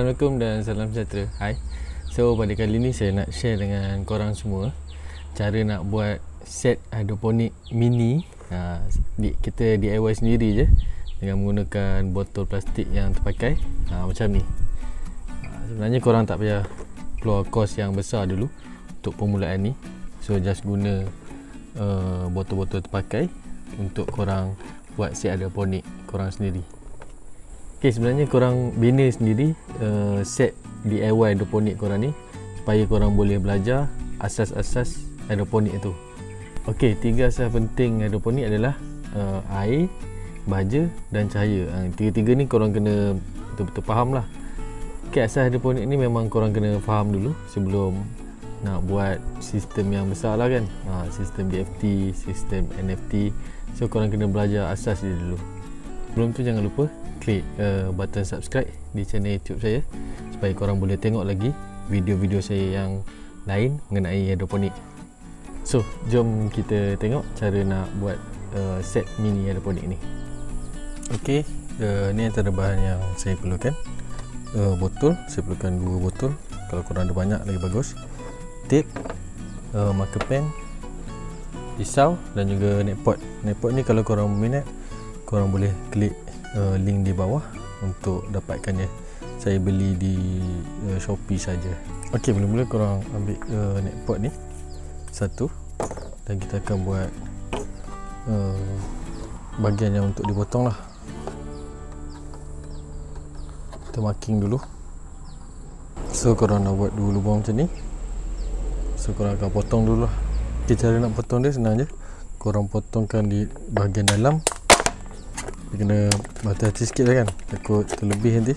Assalamualaikum dan salam sejahtera. Hai. So pada kali ni saya nak share dengan korang semua Cara nak buat set hidroponik mini ha, di, Kita DIY sendiri je Dengan menggunakan botol plastik yang terpakai. Ha, Macam ni. Ha, Sebenarnya korang tak payah keluar kos yang besar dulu Untuk permulaan ni. So just guna uh, botol-botol terpakai Untuk korang buat set hidroponik korang sendiri Okay, sebenarnya korang bina sendiri uh, set DIY hidroponik korang ni supaya korang boleh belajar asas-asas hidroponik itu. Okay, tiga asas penting hidroponik adalah uh, air, baja dan cahaya. Uh, tiga-tiga ni korang kena betul-betul faham lah. Okay, asas hidroponik ni memang korang kena faham dulu sebelum nak buat sistem yang besar lah kan. Uh, sistem DFT, sistem NFT. So, korang kena belajar asas dia dulu. Sebelum tu jangan lupa klik uh, button subscribe di channel YouTube saya supaya korang boleh tengok lagi video-video saya yang lain mengenai hidroponik. So, jom kita tengok cara nak buat uh, set mini hidroponik ni. Okey, uh, ni antara bahan yang saya perlukan. Uh, botol, saya perlukan dua botol. Kalau korang ada banyak lagi bagus. Tape, uh, marker pen, pisau dan juga netpot. Netpot ni kalau korang minat, korang boleh klik uh, link di bawah untuk dapatkannya saya beli di uh, Shopee saja. Okey, mula-mula korang ambil uh, netpot ni satu dan kita akan buat uh, bahagian yang untuk dipotong lah. Kita marking dulu. So korang nak buat dua lubang macam ni. So korang akan potong dulu lah. Okay, cara nak potong dia senang je. Korang potongkan di bahagian dalam dia kena hati-hati sikit lah kan. Takut terlebih nanti.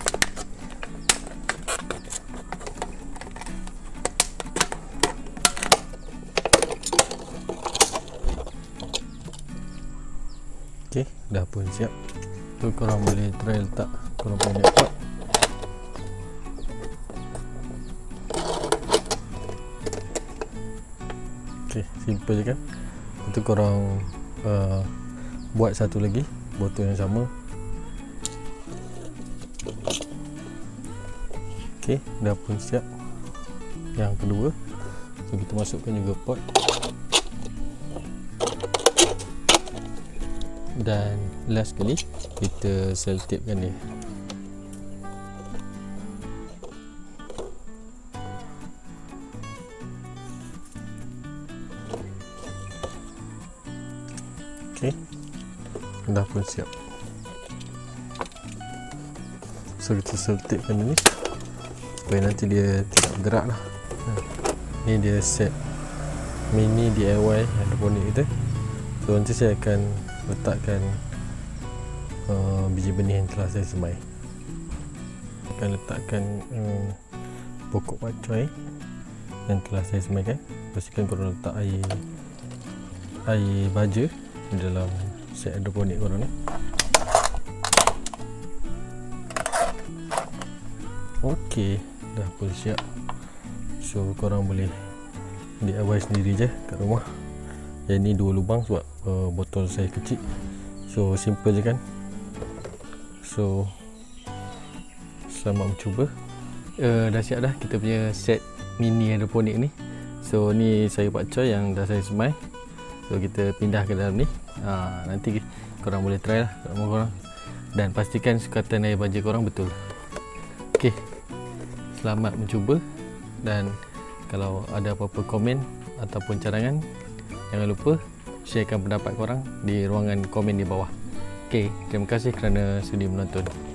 Ok dah pun siap. Tu korang boleh try letak Korang punya pot Ok simple je kan. Itu korang uh, Buat satu lagi botol yang sama. Ok dah pun siap. Yang kedua so kita masukkan juga pot. Dan last kali kita selotipkan dia. Okay dah pun siap. So kita selotipkan ni. Supaya nanti dia tidak bergerak lah. Ni dia set mini DIY hidroponik kita. So nanti saya akan letakkan uh, biji benih yang telah saya semai akan letakkan um, pokok pacoy yang telah saya semaikan pastikan korang letak air air baja di dalam set hidroponik korang ni ok dah pun siap? So korang boleh DIY sendiri je kat rumah. Yang ni dua lubang sebab uh, botol saya kecil. So simple je kan? So selamat mencuba. Uh, dah siap dah kita punya set mini hidroponik ni. So ni saya pak coy yang dah saya semai so kita pindah ke dalam ni. Ha, nanti korang boleh try lah rumah korang. Dan pastikan sukatan air baja korang betul. Ok selamat mencuba. Dan kalau ada apa-apa komen ataupun cadangan jangan lupa sharekan pendapat korang di ruangan komen di bawah. Ok terima kasih kerana sudi menonton